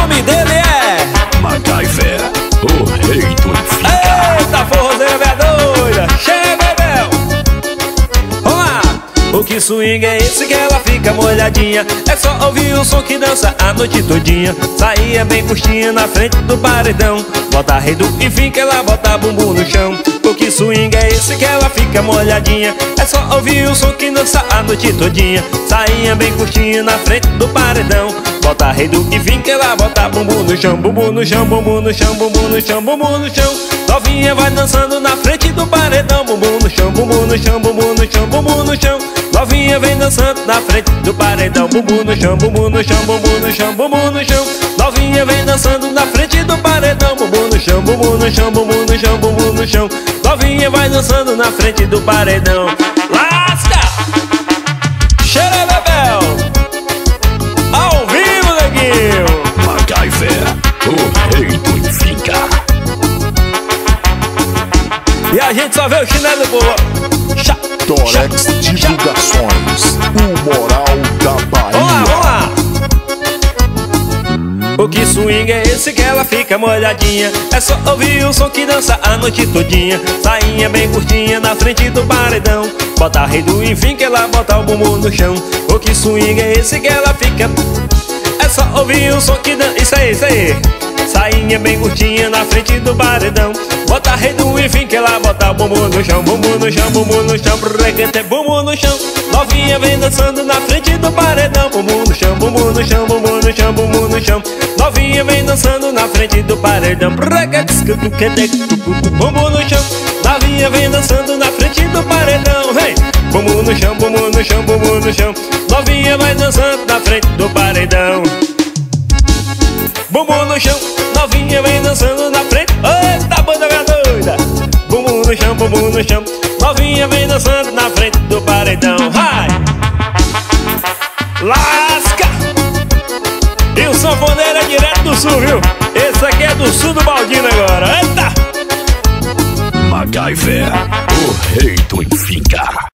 nome dele que swing é esse que ela fica molhadinha? É só ouvir o som que dança a noite todinha. Saía bem curtinha na frente do paredão. Bota rei do enfim que ela bota bumbum no chão. Que swing é esse que ela fica molhadinha? É só ouvir o som que dança a noite todinha. Saía bem curtinha na frente do paredão. Bota rei do enfim que ela bota bumbum no chão. Bumbum no chão, bumbum no chão, bumbum no chão, bumbum no chão. Novinha vai dançando na frente do paredão. Bumbum no chão, bumbum no chão, bumbum no chão, bumbum no chão Novinha vem dançando na frente do paredão. Bumbum no chão, bumbum no chão, bumbum no chão, bumbum no chão. Novinha vem dançando na frente do paredão. Bumbum no chão, bumbum no chão, bumbum no chão, bumbum no chão. Novinha vai dançando na frente do paredão. Lasca! Cheira swing é esse que ela fica molhadinha? É só ouvir o som que dança a noite todinha. Sainha bem curtinha na frente do paredão. Bota rei do enfim que ela bota o bumbum no chão. O que swing é esse que ela fica? É só ouvir o som que dança. Isso aí, isso aí. Sainha bem curtinha na frente do paredão. Bota rei do enfim que ela bota bumbum no chão, bumbum no chão, bumbum no chão, requete, bumbum no chão. Novinha vem dançando na frente do paredão, bumbum no chão, bumbum no chão, bumbum no chão, bumbum no chão. Novinha vem dançando na frente do paredão, requete, bumbum no chão. Novinha vem dançando na frente do paredão, hey! Bumbum no chão, bumbum no chão, bumbum no chão. Novinha vai dançando na frente do paredão. Bumbum no chão, novinha vem dançando na frente. Eita, banda minha doida. Bumbum no chão, bumbum no chão. Novinha vem dançando na frente do paredão. Vai! Lasca! E o sanfoneiro é direto do sul, viu? Esse aqui é do sul do Baldino agora. Eita! MacGyver, o rei do Infinca.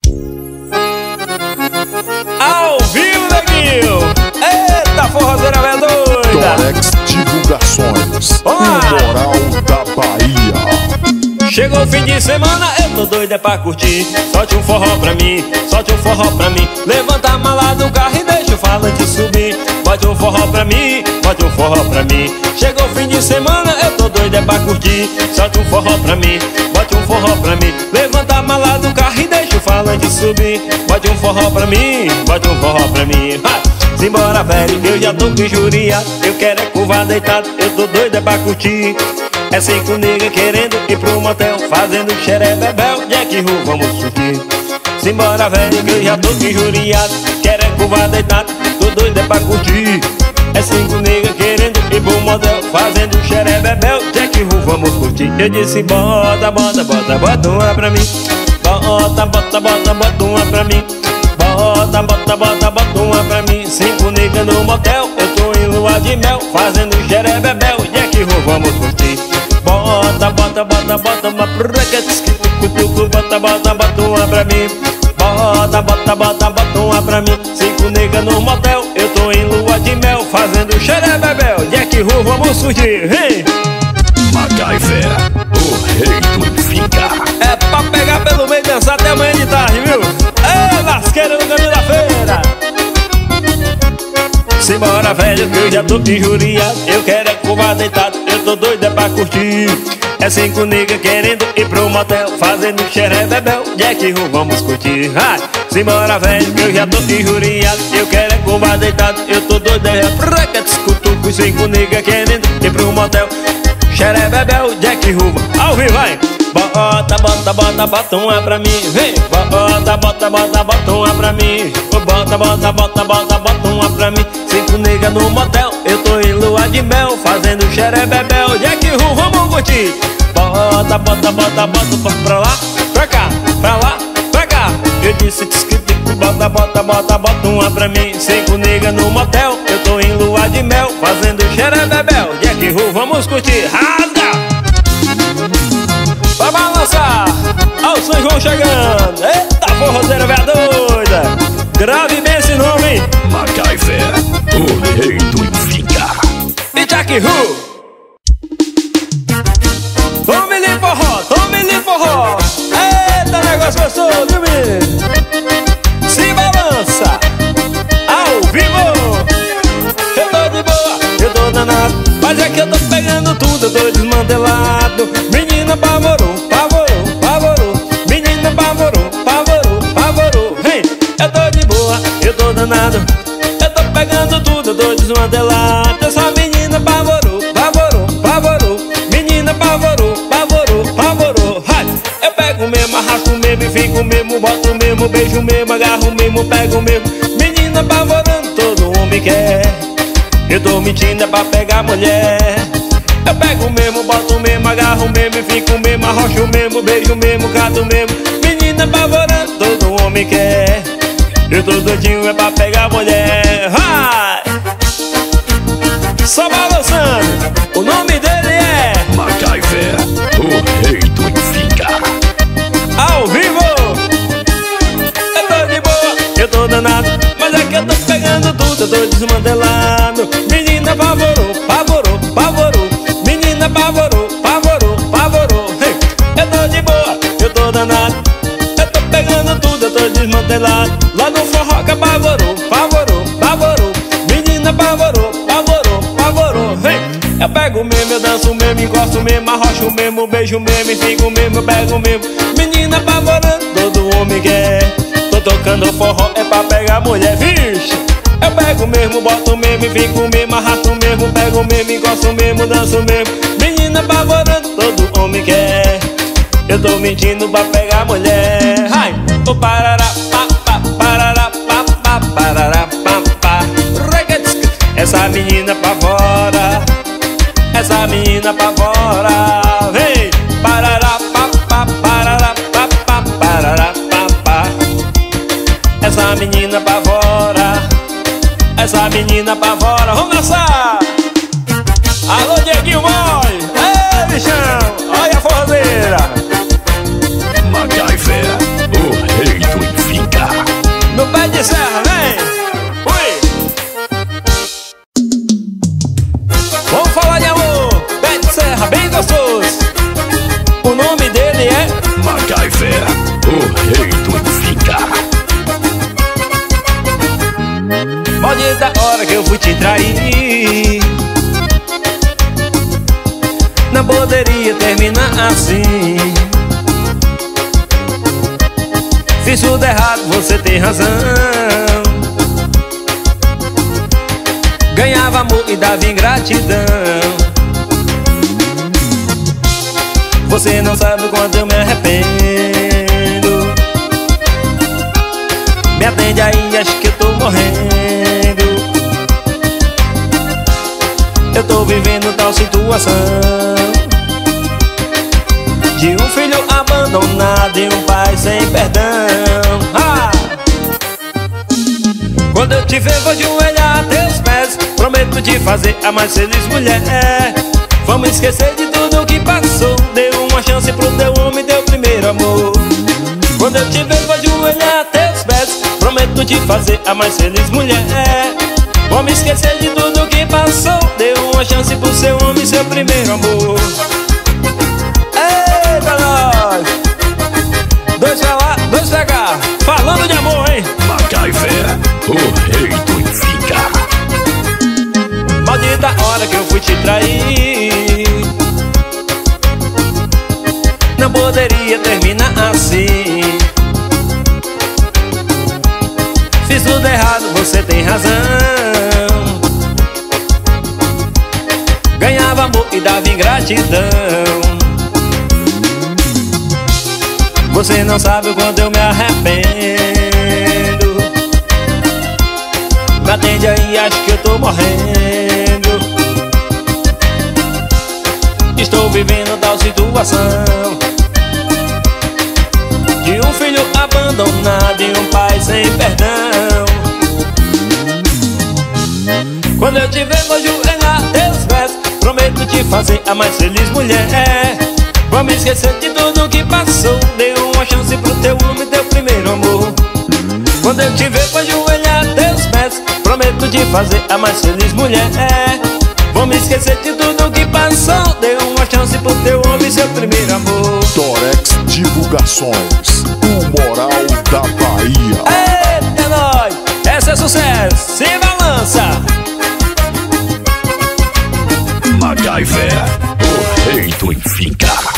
Ao vivo, neguinho! Eita, forrozeira velha doida! Torex Divulgações, Olá. moral da Bahia. Chegou o fim de semana, eu tô doido é pra curtir. Solte um forró pra mim, solte um forró pra mim. Levanta a mala do carro e deixa o falante subir. Bote um forró pra mim, bote um forró pra mim. Chegou o fim de semana, eu tô doido é pra curtir. Solte um forró pra mim, bote um forró pra mim. Levanta a mala do carro e deixa o falante subir. Bote um forró pra mim, bote um forró pra mim. Ha! Simbora velho, eu já tô com injuria Eu quero é curva deitado, eu tô doido é pra curtir. É cinco nega querendo ir pro motel Fazendo xerebebel, Jack Ru, vamos subir Simbora velho que eu já tô injuriado Quero é curva deitado, tô doido é pra curtir. É cinco nega querendo ir pro motel Fazendo xerebebel, Jack Ru, vamos curtir. Eu disse bota, bota, bota, bota uma pra mim. Bota, bota, bota, bota uma pra mim. Bota, bota, bota, bota uma pra mim. Cinco nega no motel, eu lua de mel Fazendo xerebebel, Jack Ru, vamos curtir Bota, bota, bota, bota uma preca Cutucu, bota, bota, bota uma pra mim Bota, bota, bota, bota uma pra mim Cinco nega no motel, eu tô em lua de mel Fazendo xerebebel, Jack Ru, vamos surgir, vem! MacGyver, o rei do Infinca. É pra pegar pelo meio Simbora, velho, que eu já tô injuriado Eu quero é curva deitado, eu tô doido é pra curtir. É cinco nega querendo ir pro motel Fazendo xerebebel, Jack Ru, vamos curtir. Ai, Simbora, velho, que eu já tô injuriado Eu quero é curva deitado, eu tô doido é pra com cinco nega querendo ir pro motel Xerebebel, Jack Ru, ao vivo, vai! Bota, bota, bota, bota uma pra mim, vem. Bota, bota, bota, bota uma pra mim. Bota, bota, bota, bota, bota uma pra mim. Cinco nega no motel, eu tô em lua de mel, fazendo xerebebel. Jack Ru, vamos curtir. Bota, bota, bota, bota pra lá, pra cá, pra lá, pra cá. Eu disse que bota, bota, bota, bota uma pra mim. Cinco nega no motel, eu tô em lua de mel, fazendo xerebebel. Jack Ru, vamos curtir. Rasga! Olha o São João chegando! Eita, forrozeira velha doida! Grave bem esse nome, hein? MacGyver, o rei do Infinca. E tchac, Big mesmo, beijo mesmo, agarro mesmo, pego mesmo. Menina apavorando, todo homem quer. Eu tô mentindo é pra pegar mulher Eu pego mesmo, boto mesmo, agarro mesmo fico mesmo, arrocho mesmo, beijo mesmo, cato mesmo Menina apavorando, todo homem quer Eu tô doidinho é pra pegar mulher tô desmantelado Menina apavorou, apavorou, apavorou Menina apavorou, apavorou, apavorou hey, Eu tô de boa, eu tô danado. Eu tô pegando tudo, eu tô desmantelado. Lá no forró que apavorou, apavorou, apavorou Menina apavorou, apavorou, apavorou hey, Eu pego mesmo, eu danço mesmo, encosto mesmo Arrocho mesmo, beijo mesmo, fico mesmo, eu pego mesmo. Menina apavorando, todo homem quer. Tô tocando forró, é pra pegar mulher, vixe Eu pego mesmo, boto mesmo, fico mesmo Arrasto mesmo, pego mesmo, encosto mesmo, danço mesmo. Menina apavorando, todo homem quer. Eu tô mentindo pra pegar mulher. Ai, o parará, pá, pá, parará, pá, pá, parará, pá, pá. Essa menina pra fora essa menina pra Fora Vamos dançar! Ganhava amor e dava ingratidão. Você não sabe o quanto eu me arrependo. Me atende aí, acho que eu tô morrendo. Eu tô vivendo tal situação. De um filho abandonado e um pai sem perdão. Ah! Quando eu te ver, vou teus pés Prometo te fazer a mais feliz mulher. Vamos esquecer de tudo que passou. Dê uma chance pro teu homem, teu primeiro amor. Quando eu te ver, vou ajoelhar a teus pés. Prometo te fazer a mais feliz mulher. Vamos esquecer de tudo que passou. Dê uma chance pro seu homem, seu primeiro amor. Eita, nós! Dois pra lá, dois pra cá. Falando de amor, hein? MacGyver, o te trair. Não poderia terminar assim. Fiz tudo errado, você tem razão. Ganhava amor e dava ingratidão. Você não sabe o quanto eu me arrependo. Me atende aí, acho que eu tô morrendo Vivendo tal situação. De um filho abandonado e um pai sem perdão. Quando eu te ver, vou ajoelhar teus pés Prometo te fazer a mais feliz mulher. Vamos esquecer de tudo que passou. Dê uma chance pro teu homem, teu primeiro amor. Quando eu te ver, vou ajoelhar teus pés Prometo te fazer a mais feliz mulher Vou me esquecer de tudo que passou Dê uma chance pro teu homem, seu primeiro amor Torex Divulgações, o moral da Bahia. Eita, é nóis! Essa é sucesso! Se balança! MacGyver, o rei do enfincar.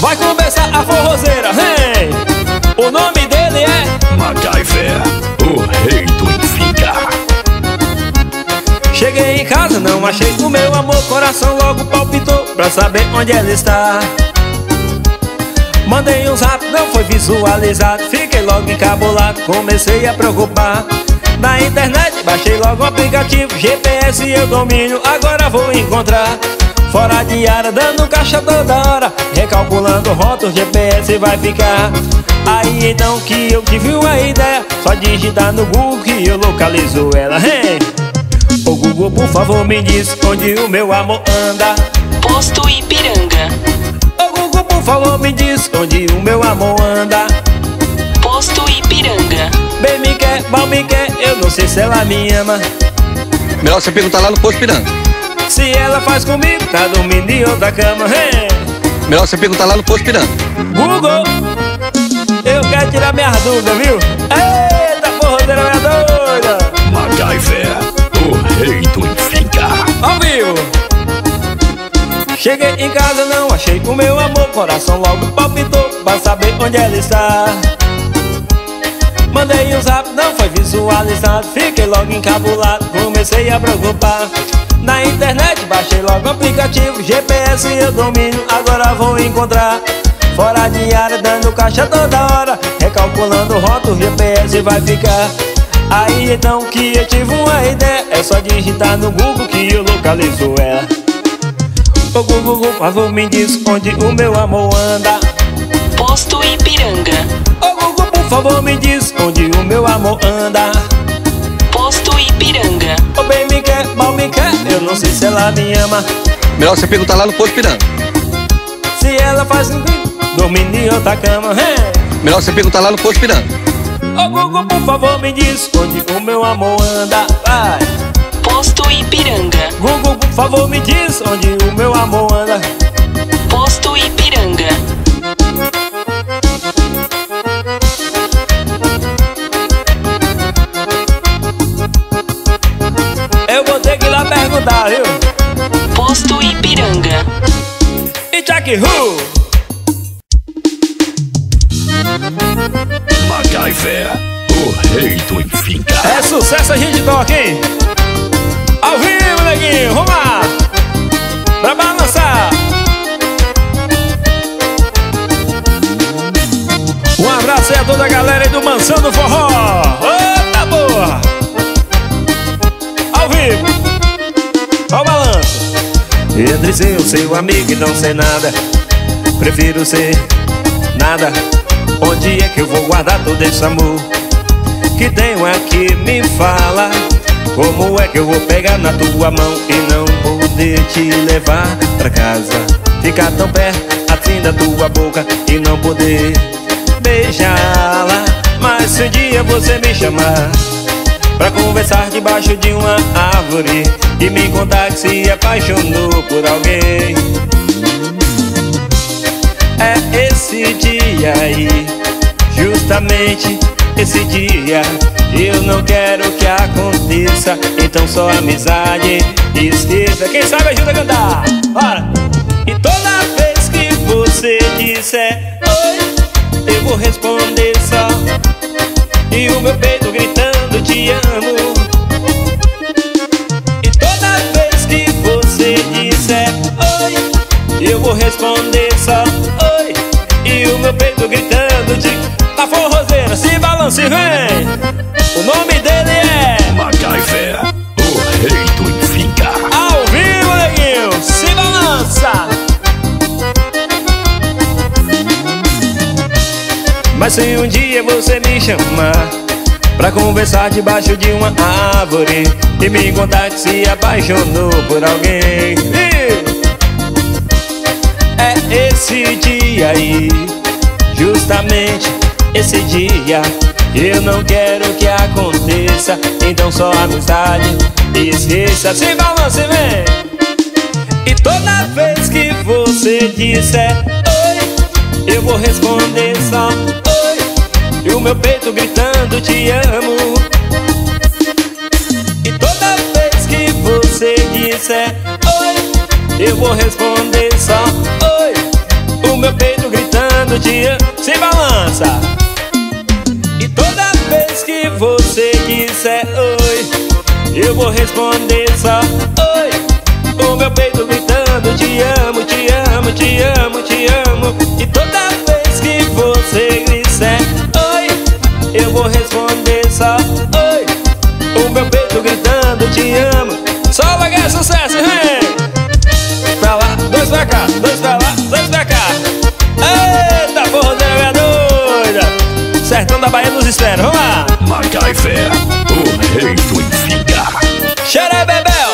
Vai começar a forrozeira, hey! Cheguei em casa, não achei o meu amor Coração logo palpitou pra saber onde ela está. Mandei um zap, não foi visualizado Fiquei logo encabulado, comecei a preocupar. Na internet, baixei logo o aplicativo GPS eu domínio, agora vou encontrar. Fora de área, dando caixa toda hora Recalculando rotas, GPS vai ficar. Aí então que eu tive uma ideia Só digitar no Google que eu localizo ela hey! Ô Google, por favor, me diz onde o meu amor anda Posto Ipiranga. Ô Google, por favor, me diz onde o meu amor anda Posto Ipiranga. Bem me quer, mal me quer, eu não sei se ela me ama Melhor você perguntar lá no posto Piranga. Se ela faz comigo, tá dormindo em outra cama hey! Melhor você perguntar lá no posto Piranga. Google, eu quero tirar minha dúvida, viu? Eita, o rei do enfincar. ao vivo. Cheguei em casa, não achei o meu amor, coração logo palpitou pra saber onde ela está. Mandei um zap, não foi visualizado, fiquei logo encabulado, comecei a preocupar. Na internet baixei logo o aplicativo, GPS eu domínio, agora vou encontrar. Fora de área, dando caixa toda hora, recalculando rota, o GPS vai ficar. Aí então que eu tive uma ideia É só digitar no Google que eu localizo ela Ô Google, por favor, me diz onde o meu amor anda Posto Ipiranga. Ô Google, por favor, me diz onde o meu amor anda Posto Ipiranga. Ô bem me quer, mal me quer, eu não sei se ela me ama Melhor você perguntar lá no posto Piranga. Se ela faz comigo, dormindo em outra cama hey! Melhor você perguntar lá no posto Piranga. Ô Google, por favor, me diz onde o meu amor anda Vai Posto Ipiranga. Google, por favor, me diz onde o meu amor anda Posto Ipiranga. Eu vou ter que ir lá perguntar, viu? Posto Ipiranga. E Jack Who? MacGyver, o rei do enfincar. É sucesso a gente toca, hein? Ao vivo, neguinho, vamos lá! Pra balançar! Um abraço aí a toda a galera aí do Mansão do Forró! Ô, boa! Ao vivo! Ó o balanço! Entre ser o seu amigo e não ser nada Prefiro ser nada Onde é que eu vou guardar todo esse amor? que tenho aqui me fala. Como é que eu vou pegar na tua mão E não poder te levar pra casa? Ficar tão perto assim da tua boca E não poder beijá-la. Mas se um dia você me chamar Pra conversar debaixo de uma árvore E me contar que se apaixonou por alguém esse dia aí. Justamente esse dia Eu não quero que aconteça. Então só amizade esqueça. Quem sabe ajuda a cantar? Bora! E toda vez que você disser Oi Eu vou responder só. E o meu peito gritando te amo E toda vez que você disser Oi Eu vou responder meu peito gritando te A forrozeira se balança e vem. O nome dele é MacGyver, o rei do enfincar. Ao vivo, neguinho Se balança. Mas se um dia você me chamar Pra conversar debaixo de uma árvore E me contar que se apaixonou por alguém É esse dia aí Justamente esse dia Eu não quero que aconteça. Então só amizade e esqueça. Se balança e vem. E toda vez que você disser Oi Eu vou responder só Oi. E o meu peito gritando te amo. E toda vez que você disser Oi Eu vou responder só Oi. O meu peito gritando te amo Se balança. E toda vez que você disser oi Eu vou responder só oi. O meu peito gritando te amo, te amo, te amo, te amo. E toda vez que você disser oi Eu vou responder só oi. O meu peito gritando te amo. Só vai ganhar sucesso, Espera, vamos lá! MacGyver, o rei do enfiar. Xerebebel!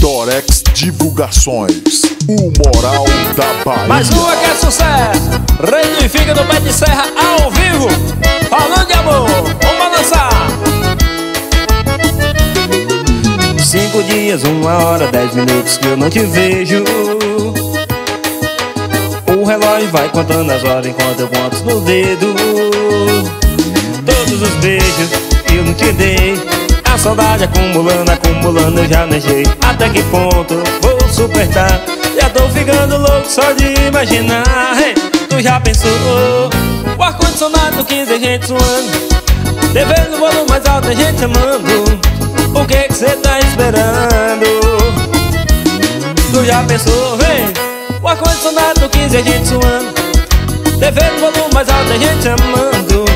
Torex Divulgações, o moral da Bahia. Mais uma que é sucesso! Rei do Fica no pé de serra ao vivo! Falando de amor, vamos balançar! Cinco dias, uma hora, dez minutos que eu não te vejo O relógio vai contando as horas enquanto eu conto no dedo. Todos os beijos eu não te dei A saudade acumulando, acumulando, eu já sei Até que ponto vou suportar Já tô ficando louco só de imaginar. Hey, Tu já pensou? O ar-condicionado 15 gente suando TV no volume mais alto, a gente amando. O que que cê tá esperando? Tu já pensou, vem? O ar-condicionado 15 a gente suando TV no volume mais alto, a gente amando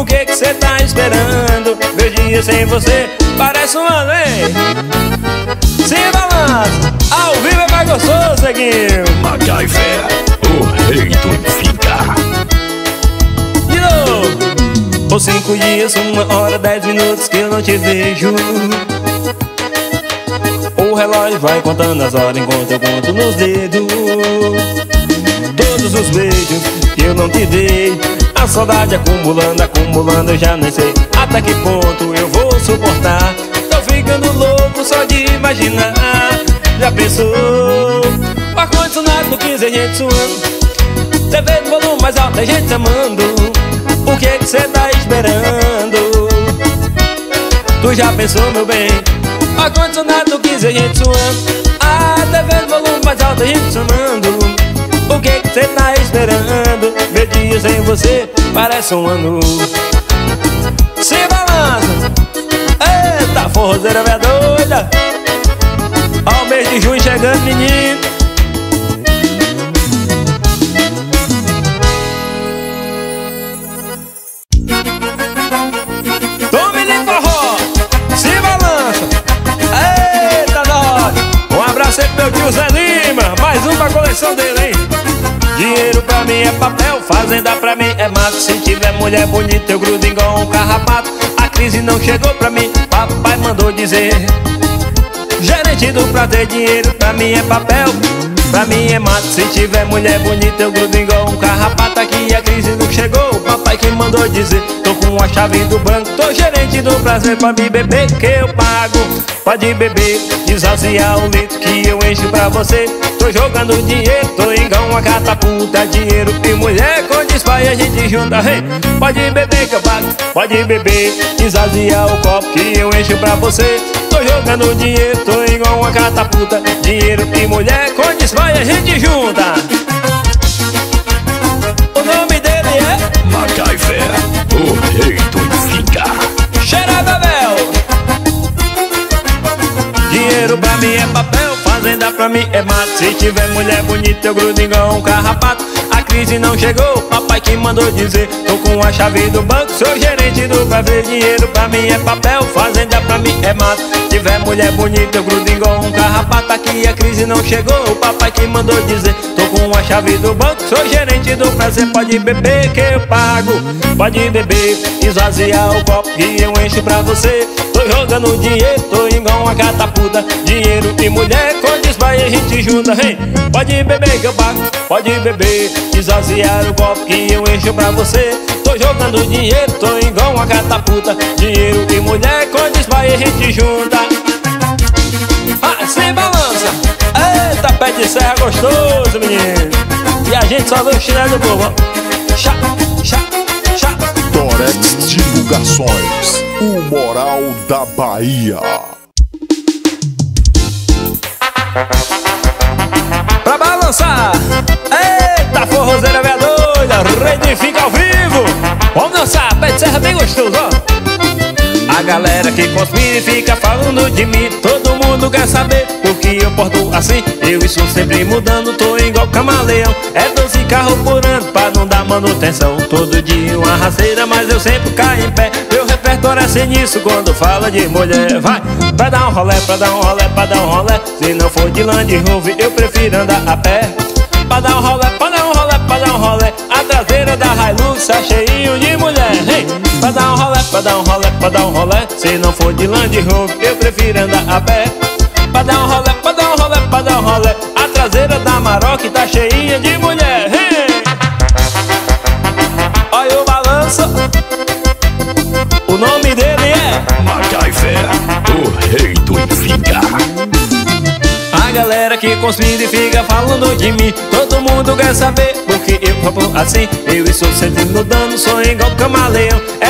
O que que cê tá esperando? Meu dia sem você parece um ano, hein? Se balança, ao vivo é mais gostoso, seguinho MacGyver, o rei do enfiar. De novo Por cinco dias, uma hora, dez minutos que eu não te vejo relógio vai contando as horas enquanto eu conto nos dedos Todos os beijos que eu não te dei A saudade acumulando, acumulando, eu já nem sei Até que ponto eu vou suportar Tô ficando louco só de imaginar Já pensou? O ar-condicionado no 15 a gente suando TV no volume mais alto, a gente amando O que que cê tá esperando? Tu já pensou, meu bem? Ar-condicionado 15, a gente suando A TV no volume mais alto, a gente amando O que que cê tá esperando? Meu dia sem você parece um ano. Se balança. Eita, forrozeira velha doida. Ó o mês de junho chegando, menino pra mim é papel, fazenda pra mim é mato. Se tiver mulher bonita eu grudo igual um carrapato. A crise não chegou pra mim, papai mandou dizer Gerente do prazer, dinheiro pra mim é papel. Pra mim é mato, se tiver mulher bonita eu grudo igual um carrapato Aqui a crise não chegou, o papai que mandou dizer Tô com a chave do banco, tô gerente do prazer Pra me beber que eu pago. Pode beber, desaciar o litro que eu encho pra você. Tô jogando dinheiro, tô igual uma catapulta Dinheiro e mulher despai a gente junta hey, Pode beber que eu pago, pode beber Desaciar o copo que eu encho pra você. Tô jogando dinheiro, tô igual uma catapulta. Dinheiro e mulher com despai a gente junta. O nome dele é MacGyver, o rei do enfiar. Xerababel Dinheiro pra mim é papel, fazenda pra mim é mato. Se tiver mulher bonita eu grudo igual um carrapato crise não chegou, papai que mandou dizer Tô com a chave do banco, sou gerente do prazer Dinheiro pra mim é papel, fazenda pra mim é mato. Tiver mulher bonita eu grudo igual um carrapato Aqui a crise não chegou, papai que mandou dizer Tô com a chave do banco, sou gerente do prazer Pode beber que eu pago, pode beber Esvaziar o copo que eu encho pra você jogando dinheiro, tô igual uma catapulta Dinheiro e mulher, com desmaio a gente junta. Hey, Pode beber que eu pago, pode beber. Esvaziar o copo que eu encho pra você. Tô jogando dinheiro, tô igual uma catapulta Dinheiro e mulher, quando espalha a gente junta. Ah, sem balança. Eita, pé de serra gostoso, menino. E a gente só vê o chinelo do povo, Chá, chá, chá. Torex Divulgações, o moral da Bahia. Pra balançar. Eita, forrozeira velha doida. Rei de fica ao vivo. Vamos dançar, pé de serra bem gostoso, ó galera que conspira e fica falando de mim. Todo mundo quer saber por que eu porto assim. Eu estou sempre mudando, tô igual camaleão. É 12 carros por ano pra não dar manutenção. Todo dia uma rasteira, mas eu sempre caio em pé. Meu repertório é isso quando fala de mulher. Vai, pra dar um rolé, pra dar um rolé, pra dar um rolé. Se não for de Land Rover, eu prefiro andar a pé. Pra dar um rolé, pra dar um rolé, pra dar um rolé. A traseira da Hilux tá cheinho de mulher. Hey! Pra dar um rolé, pra dar um rolé, pra dar um rolé Se não for de Land Rover, eu prefiro andar a pé. Pra dar um rolé, pra dar um rolé, pra dar um rolé. A traseira da Maroc tá cheinha de mulher hey! Olha o balanço. O nome dele é MacGyver, o rei do Infinga. A galera que conspira e fica falando de mim Todo mundo quer saber porque eu faço assim. Eu estou sempre mudando, sou igual camaleão. É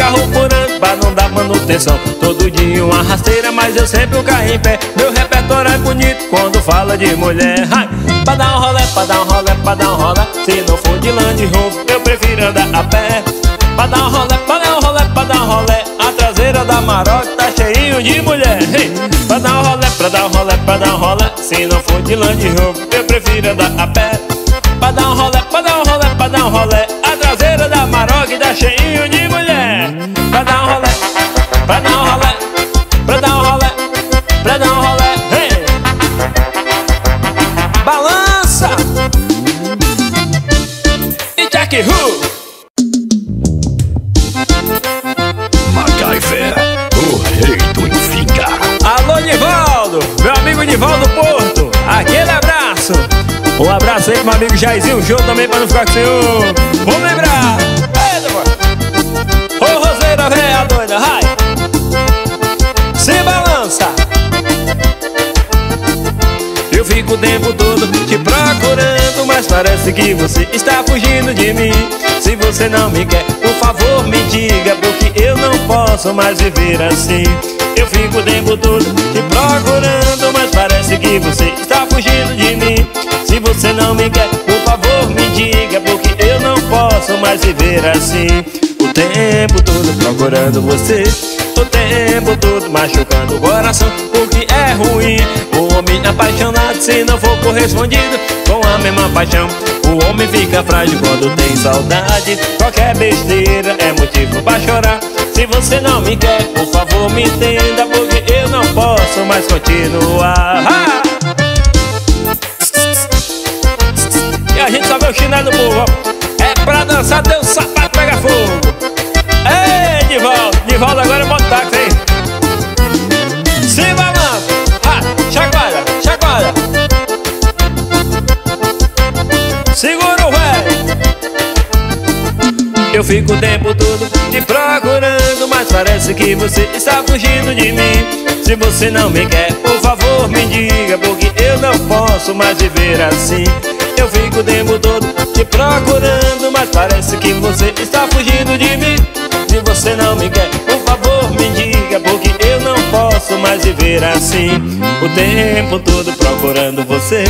12 carros por ano pra não dar manutenção Todo dia uma rasteira, mas eu sempre caio em pé Meu repertório é bonito quando fala de mulher Ai, Pra dar um rolé, pra dar um rolé, pra dar um rolé Se não for de Land Rover, eu prefiro andar a pé Pra dar um rolé, pra dar um rolé, pra dar um rolé A traseira da Maroc tá cheinho de mulher hey! Pra dar um rolé, pra dar um rolé, pra dar um rolé Se não for de Land Rover, eu prefiro andar a pé um pra dar um rolé, meu amigo Jairzinho Show também pra não ficar com senhor. Vamos lembrar. Ô, Roseira, véia doida, vai. Se balança. Eu fico o tempo todo te procurando, mas parece que você está fugindo de mim. Se você não me quer, por favor me diga, porque eu não posso mais viver assim. Eu fico o tempo todo te procurando, mas parece que você está fugindo de mim. Se você não me quer, por favor me diga, porque eu não posso mais viver assim. O tempo todo procurando você, o tempo todo machucando o coração, porque é ruim. O homem apaixonado, se não for correspondido com a mesma paixão. O homem fica frágil quando tem saudade. Qualquer besteira é motivo pra chorar. Se você não me quer, por favor me entenda, porque eu não posso mais continuar. Ah! E a gente só vê o chinelo povo, ó. É pra dançar, teu sapato pega fogo. Ei, Nivaldo, Nivaldo agora é mototáxi, hein? Se balança, ah, chacoalha, chacoalha. Segura o velho. Eu fico o tempo todo te procurando, mas parece que você está fugindo de mim. Se você não me quer, por favor me diga, porque eu não posso mais viver assim. Eu fico o tempo todo te procurando, mas parece que você está fugindo de mim. Se você não me quer, por favor me diga, porque eu não posso mais viver assim. O tempo todo procurando você,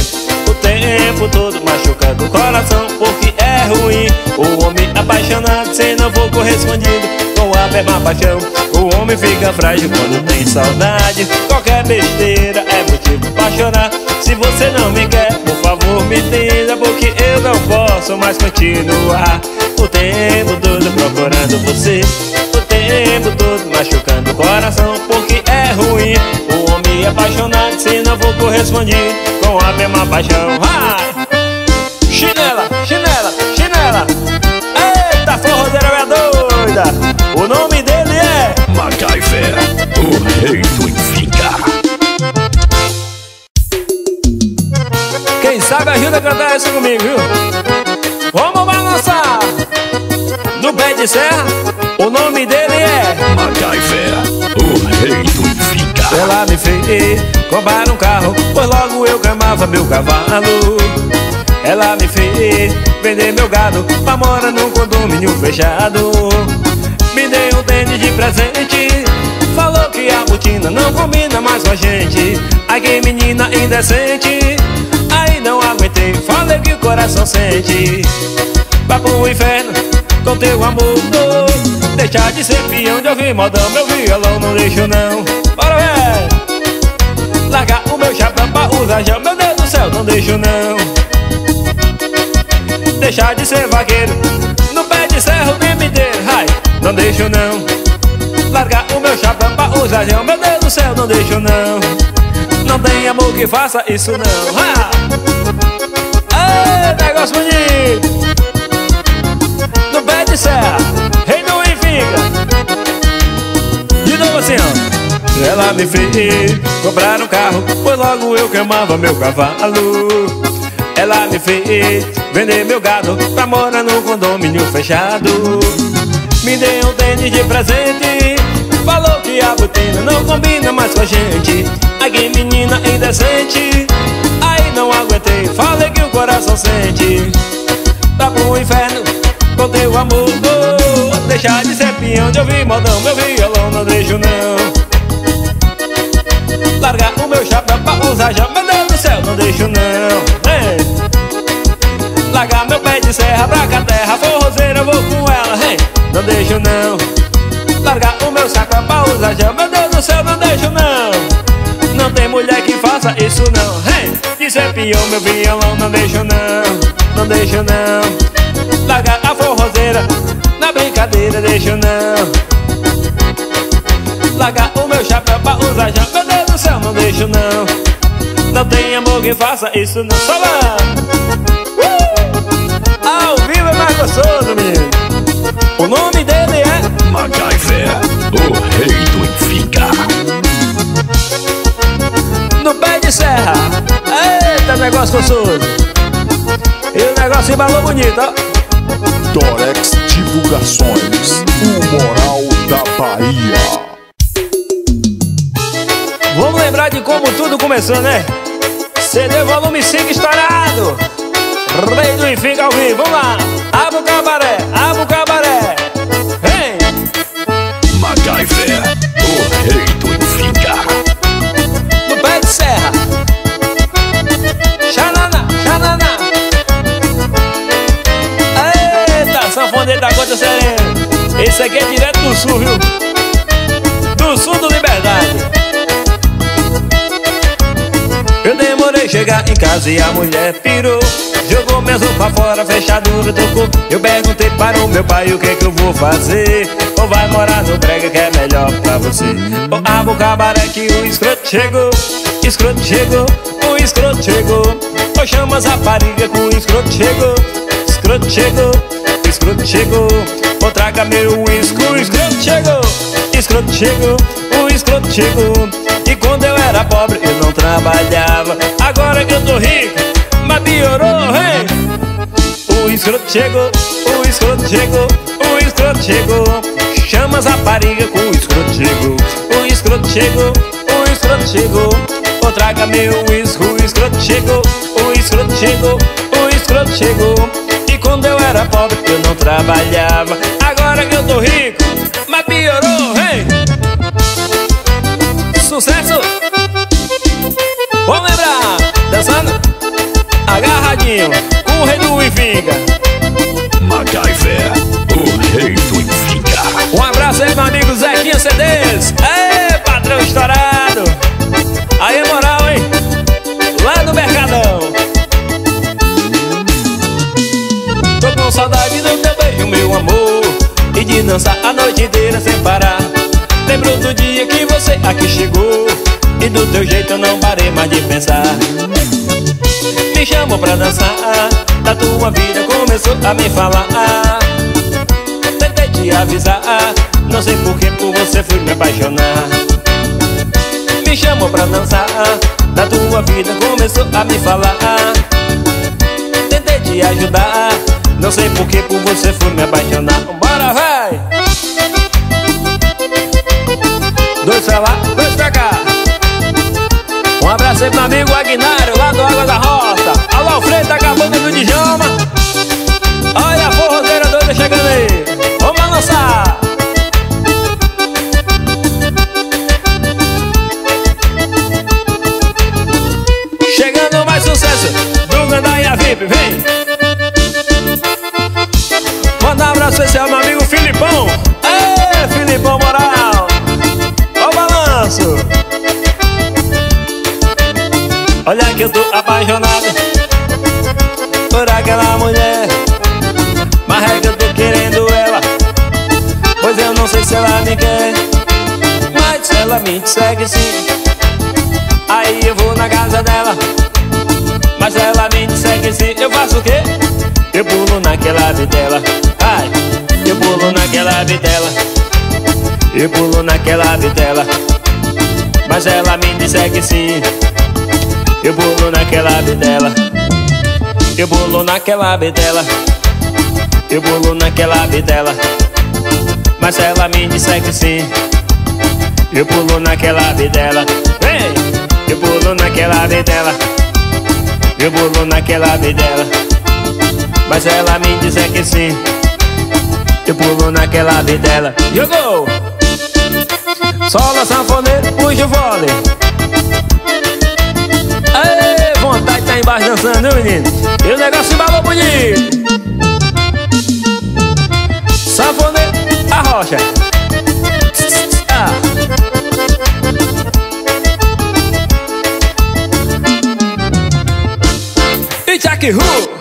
o tempo todo machucando o coração, porque é ruim. O homem apaixonado, se não for correspondido com a mesma paixão. O homem fica frágil quando tem saudade. Qualquer besteira é motivo pra chorar. Se você não me quer, por favor me entenda, porque eu não posso mais continuar. O tempo todo procurando você, o tempo todo machucando o coração, porque é ruim. O homem apaixonado, se não for correspondido com a mesma paixão. Chinela, chinela, doida. O nome dele é MacGyver, o rei do Infinga. Quem sabe ajuda a cantar essa comigo, viu? Vamos balançar! No pé de serra, o nome dele é MacGyver, o rei do ficar. Ela me fez comprar um carro, pois logo eu gamava meu cavalo. Ela me fez vender meu gado pra morar num condomínio fechado. Me deu um tênis de presente, falou que a botina não combina mais com a gente. Ai que menina indecente, aí não aguentei, falei que o coração sente. Vá pro inferno com teu amor. Deixar de ser peão de ouvir modão, meu violão não deixo não. Bora ver! Largar o meu chapéu pra usar já, meu Deus do céu, não deixo não. Deixar de ser vaqueiro, no pé de serra o tempo inteiro, ai, não deixo não. Largar o meu chapéu pra usar meu Deus do céu, não deixo não. Não tem amor que faça isso não. Ha! Ei, negócio bonito! No pé de serra, rei do Infica. De novo assim, ó. Ela me fez comprar um carro, pois logo eu queimava meu cavalo. Ela me fez vender meu gado pra morar num condomínio fechado. Me deu um tênis de presente, falou que a botina não combina mais com a gente. Ai que menina indecente, aí não aguentei, falei que o coração sente. Tá pro inferno com teu amor, deixar de ser peão de ouvir modão, meu violão não deixo não. Largar o meu chapéu pra usar já, meu Deus do céu, não deixo não. Hey. Largar meu pé de serra pra cá terra, forrozeira eu vou com ela, hey. não deixo não. Largar o meu saco pra usar já, meu Deus do céu, não deixo não. Não tem mulher que faça isso não, hey. De ser peão, meu violão, não deixo não, não deixo não. Largar a forrozeira, na brincadeira, deixo não. Largar o meu chapéu pra usar já Meu Deus do céu, não deixo não Não tem amor que faça isso não Só lá gostoso, menino O nome dele é MacGyver, o rei do ficar. No pé de serra Eita, negócio gostoso E o negócio embalou bonito, ó Dorex Divulgações, o moral da Bahia. Vamos lembrar de como tudo começou, né? CD volume 5 estourado Rei do Infica ao vivo, vamos lá Abre o cabaré, abre o cabaré Vem! MacGyver, o rei do ficar. No pé de serra Xanana, xanana Eita, sanfoneiro da Gota Serena Esse aqui é direto do sul, viu? Do sul do Liberdade Eu demorei chegar em casa e a mulher pirou. Jogou minhas roupas fora, fechadura tocou Eu perguntei para o meu pai o que que eu vou fazer? Ou vai morar no brega que é melhor pra você? Ou abre o cabaré que o escroto chegou Escroto chegou, o escroto chegou. Ou chama as rapariga que o escroto chegou Escroto chegou, escroto chegou. Ou traga meu uísque, o escroto chegou Escroto chegou, o escroto chegou E quando eu era pobre eu não trabalhava. Agora que eu tô rico, mas piorou, hein? O escroto chegou, o escroto chegou, o escroto chegou Chama as com o escroto chegou O escroto chegou, o escroto chegou Ou traga meu uísque, o escroto chegou O escroto chegou, o escroto chegou E quando eu era pobre eu não trabalhava. Agora que eu tô rico, seu jeito eu não parei mais de pensar. Me chamou pra dançar Da tua vida começou a me falar. Tentei te avisar Não sei porquê por você fui me apaixonar. Me chamou pra dançar Da tua vida começou a me falar. Tentei te ajudar Não sei porquê por você fui me apaixonar. Bora, vai! Dois celular sempre meu amigo Agnário, lá do Água da Roça. Alô, Alfredo tá da Cabana do Dijama. Olha a forrozeira doida chegando aí. Vamos lançar. Chegando mais sucesso do Gandaia VIP, vem. Manda um abraço especial, meu amigo Filipão. Ê, Filipão Moral. Ó o balanço. Olha que eu tô apaixonado Por aquela mulher. Mas é que eu tô querendo ela Pois eu não sei se ela me quer. Mas se ela me segue sim Aí eu vou na casa dela. Mas ela me segue sim Eu faço o quê? Eu pulo naquela vitela. Ai, eu pulo naquela vitela. Eu pulo naquela vitela. Mas ela me segue sim eu pulo naquela videla Eu pulo naquela videla Eu pulo naquela videla Mas ela me segue sim. Eu pulo naquela videla Vem! Eu pulo naquela videla Eu pulo naquela videla Mas ela me é que sim. Eu pulo naquela videla Jogou! Sola, sanfoneiro, puxa o vôlei embaixo dançando, viu menino? E o negócio embalou bonito Sanfoneiro, a rocha ah. E Jack Hu